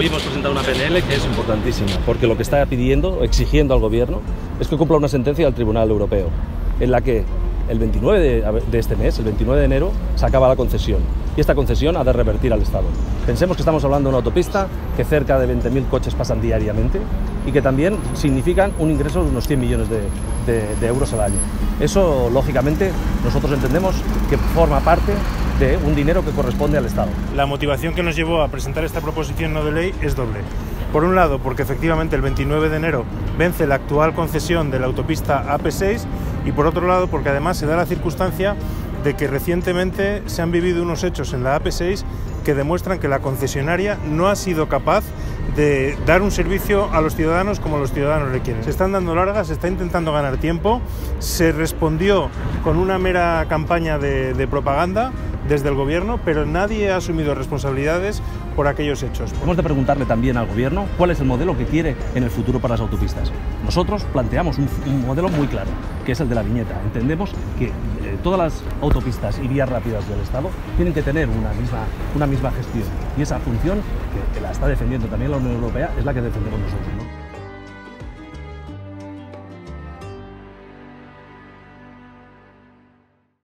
Hoy hemos presentado una PNL que es importantísima, porque lo que está pidiendo, exigiendo al Gobierno, es que cumpla una sentencia del Tribunal Europeo, en la que el 29 de, este mes, el 29 de enero, se acaba la concesión. Y esta concesión ha de revertir al Estado. Pensemos que estamos hablando de una autopista que cerca de 20.000 coches pasan diariamente y que también significan un ingreso de unos 100 millones de euros al año. Eso, lógicamente, nosotros entendemos que forma parte de un dinero que corresponde al Estado. La motivación que nos llevó a presentar esta proposición no de ley es doble. Por un lado, porque efectivamente el 29 de enero vence la actual concesión de la autopista AP6 y por otro lado, porque además se da la circunstancia de que recientemente se han vivido unos hechos en la AP6 que demuestran que la concesionaria no ha sido capaz de dar un servicio a los ciudadanos como los ciudadanos le quieren. Se están dando largas, se está intentando ganar tiempo, se respondió con una mera campaña de, de propaganda desde el gobierno, pero nadie ha asumido responsabilidades por aquellos hechos. Hemos de preguntarle también al gobierno cuál es el modelo que quiere en el futuro para las autopistas. Nosotros planteamos un, modelo muy claro, que es el de la viñeta. Entendemos que eh, todas las autopistas y vías rápidas del Estado tienen que tener una misma, una misma gestión y esa función que, la está defendiendo también la Unión Europea es la que defendemos nosotros. ¿no?